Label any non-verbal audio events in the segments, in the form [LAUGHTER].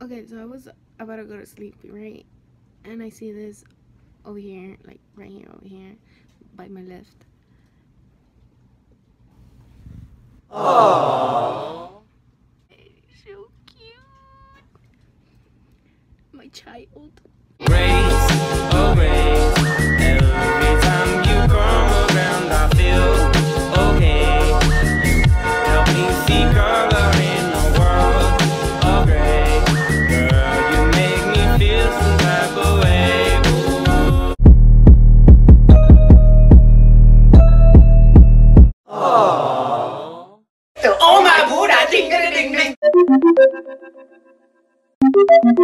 Okay, so I was about to go to sleep, right? And I see this over here, like right here, over here, by my left. Aww. So cute. My child. Grace, We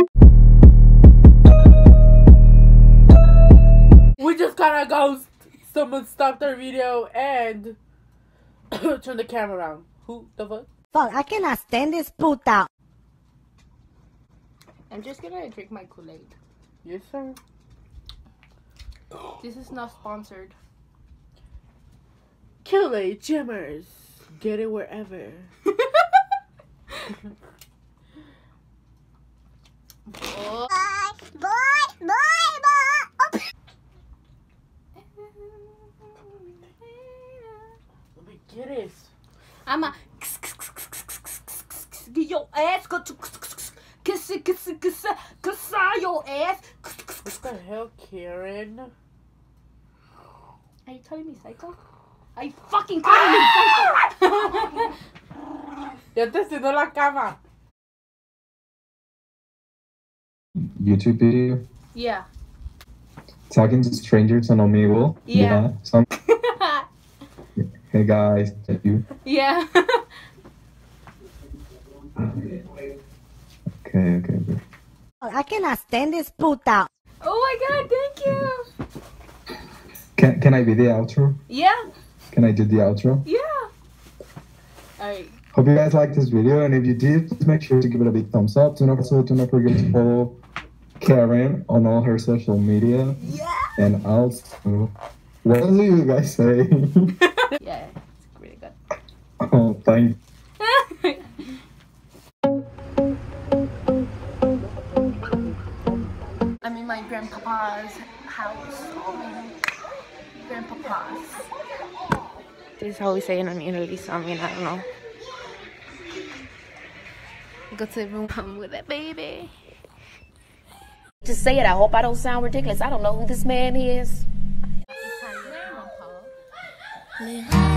just kind of ghost. Someone stopped our video and [COUGHS] turned the camera around. Who the fuck? Fuck, I cannot stand this puta. I'm just gonna drink my Kool-Aid. Yes, sir. This is not sponsored. Kool-Aid Jammers. Get it wherever. [LAUGHS] Oh. Let me get it. I'm a get your ass go to kiss it, kiss it, kiss it, kiss your ass. What the hell, Karen? Are you calling me psycho? Are you fucking calling me psycho? Ya te cenó la cama. YouTube video yeah. talking to strangers on Omegle. Yeah. Some, hey guys, thank you. yeah. [LAUGHS] Okay, okay, okay. I cannot stand this puta. oh my god, thank you. Can can I be the outro? Yeah. Can I do the outro? Yeah. Alright. Hope you guys liked this video, and if you did, please make sure to give it a big thumbs up. Do not also do not forget to follow Karen on all her social media. Yeah. And also, what do you guys say? [LAUGHS] Yeah. It's really good. oh, thank I'm in my grandpapa's house. Oh my grandpapa's. This is how we say it in Italy, so I mean, I don't know. Go to the room home with that baby. Just say it. I hope I don't sound ridiculous. I don't know who this man is. 回来。